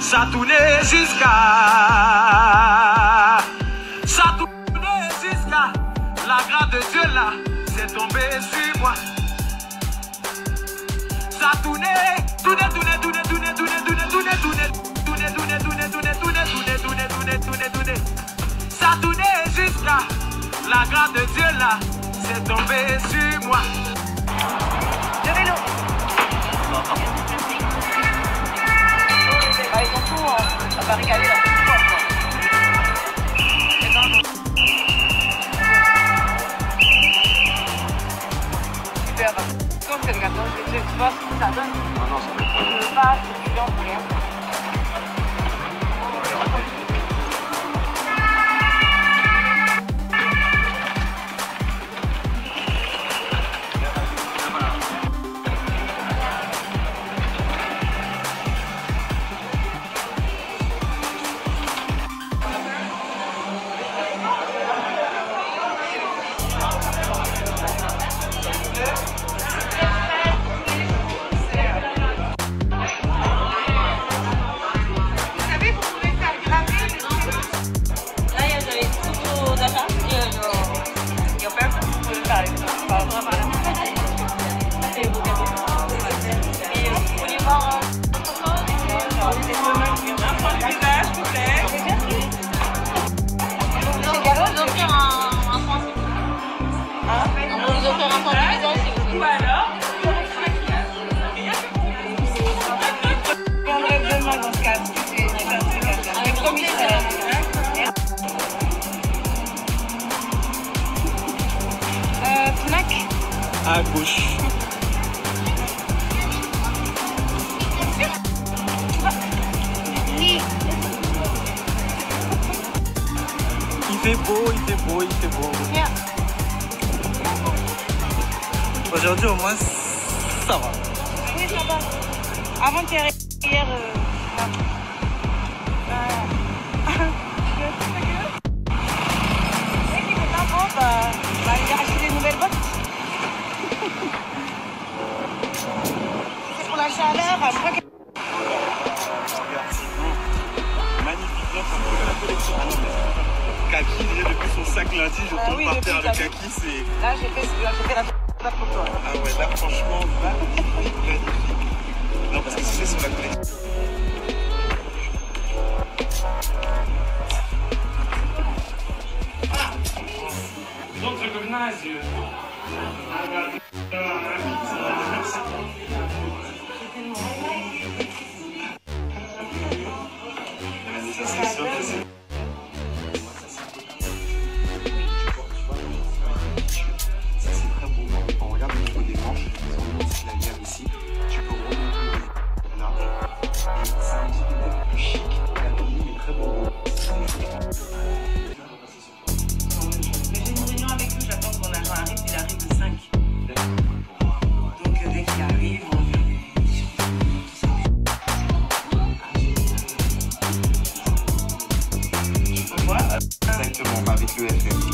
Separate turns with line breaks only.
ça tournait jusqu'à ça tournait jusqu'à la grâce de Dieu là c'est tombé sur moi ça tournait tournait tournait tournait tournait tournait tournait tournait tournait tournait tournait tournait tournait tournait tournait tournait ça tournait jusqu'à la grâce de Dieu là c'est tombé sur moi
Super. Comme c'est le gâteau, sais pas ce que ça donne.
Ah non, ça va être
Je veux pas, c'est pour rien. 好，好，
好。Il
fait beau, il fait beau, il fait beau. Aujourd'hui, au moins, ça va.
Oui, ça va. Avant hier, hier euh, bah,
collection. Ah non, mais Kaki, déjà depuis son sac lundi, je
Ah
tombe
oui,
par terre. Le
Kaki.
c'est.
Là, j'ai fait, la la pour toi.
Ah ouais, là, franchement, magnifique, magnifique. Non, parce que c'est sur la collection.
Don't recognize you.
Ça, c'est
justement avec le FN.